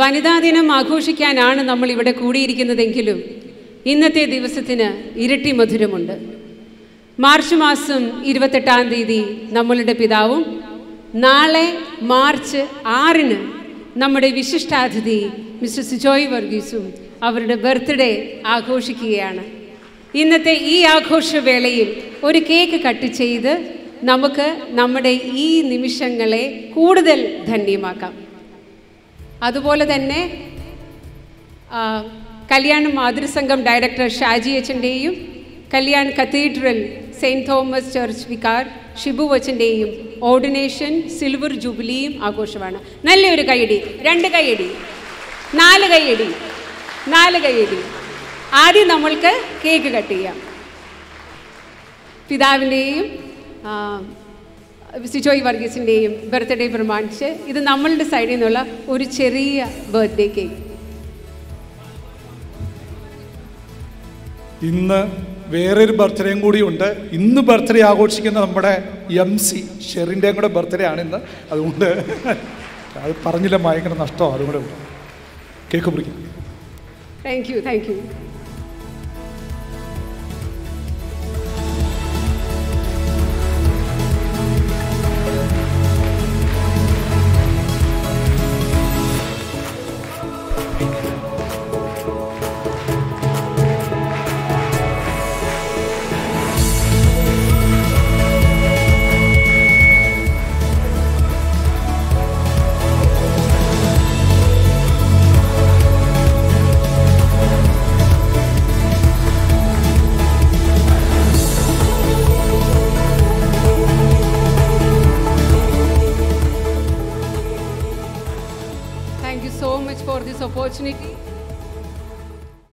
വനിതാ ദിനം ആഘോഷിക്കാനാണ് നമ്മൾ ഇവിടെ കൂടിയിരിക്കുന്നതെങ്കിലും ഇന്നത്തെ ദിവസത്തിന് ഇരട്ടി മധുരമുണ്ട്. മാർച്ച് മാസം ഇരുപത്തെട്ടാം തീയതി നമ്മളുടെ പിതാവും നാളെ മാർച്ച് ആറിന് നമ്മുടെ വിശിഷ്ടാതിഥി മിസ്റ്റർ സിജോയ് വർഗീസും അവരുടെ ബർത്ത്ഡേ ആഘോഷിക്കുകയാണ്. ഇന്നത്തെ ഈ ആഘോഷവേളയിൽ ഒരു കേക്ക് കട്ട് ചെയ്ത് നമുക്ക് നമ്മുടെ ഈ നിമിഷങ്ങളെ കൂടുതൽ ധന്യമാക്കാം. അതുപോലെ തന്നെ കല്യാൺ മാതൃസംഘം ഡയറക്ടർ ഷാജി അച്ഛന്റെയും Kalyan cathedral saint Thomas church vicar Shibu അച്ഛന്റെയും ഓർഡിനേഷൻ സിൽവർ ജൂബിലിയും ആഘോഷമാണ്. നല്ലൊരു കൈയടി രണ്ട് കൈയടി നാല് കൈയടി നാല് കൈയടി ആദ്യം നമ്മൾക്ക് കേക്ക് കട്ട് ചെയ്യാം. പിതാവിന്റെയും സിജോയ് വർഗീസിന്റെയും ബർത്ത്ഡേ പ്രമാണിച്ച് ഇത് നമ്മളുടെ സൈഡിൽ നിന്നുള്ള ഒരു ചെറിയ ബർത്ത്ഡേ കേക്ക് ഇന്ന് വേറൊരു ബർത്ത്ഡേയും കൂടി ഉണ്ട് ഇന്ന് ബർത്ത്ഡേ ആഘോഷിക്കുന്ന നമ്മുടെ എം സി ഷെറിന്റെയും കൂടെ ബർത്ത്ഡേ ആണ് ഇന്ന്. അതുകൊണ്ട് അത് പറഞ്ഞില്ല ഭയങ്കര നഷ്ടമാണ് അതുകൊണ്ട് കേക്ക് പിടിക്കും thank you thank you Thank you so much for this opportunity.